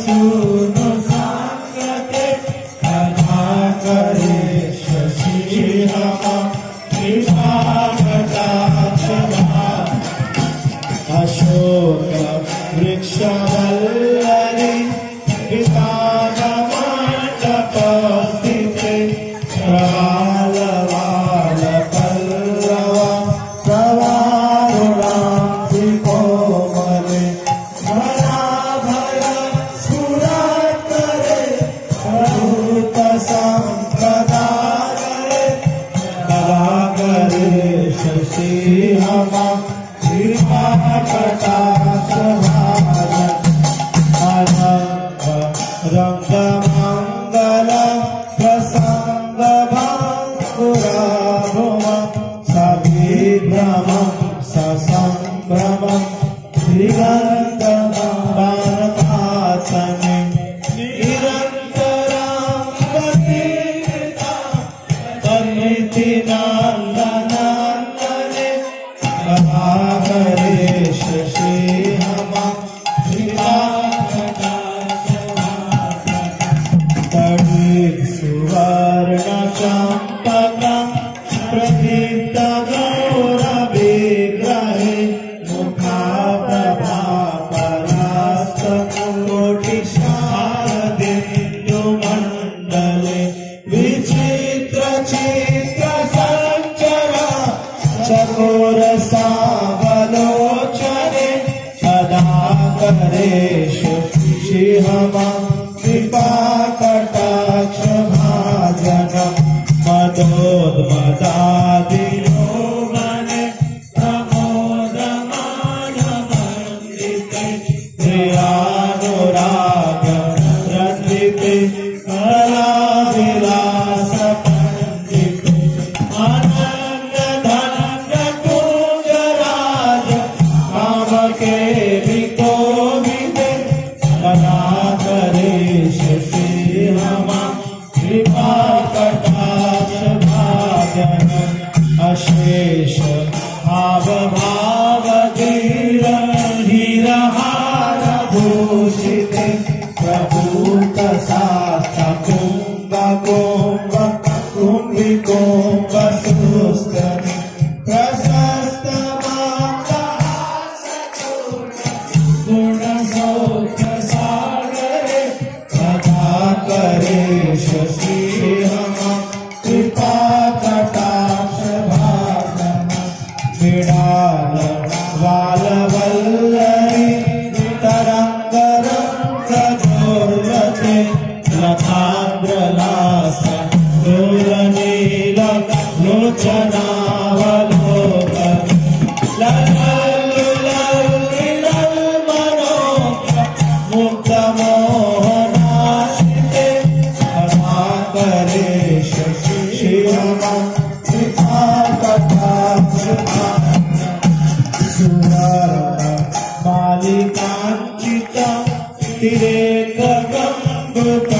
शु ba ba, ba ba, विचित्र चित्र सञ्चरा चकोरसा सदा करेषु शिहमा। people. Malika Cita Tire Kakam Buka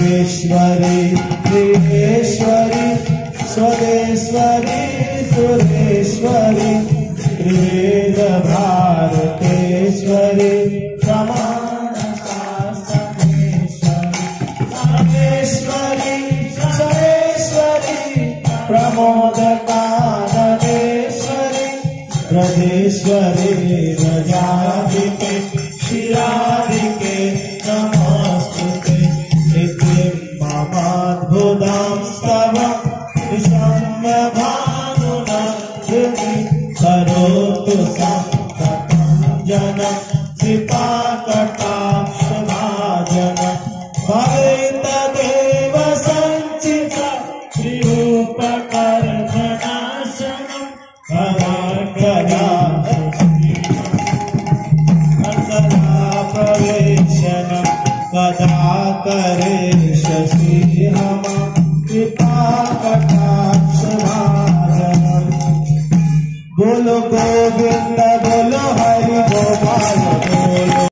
महेश्वरी प्रियेश्वरी स्वदेश्वरी सुरेश्वरी समान रामेश्वरी सरेश्वरी प्रमोदकानरेश्वरी ब्रजेश्वरी सदा करे शशि हम कृपा कटाक्ष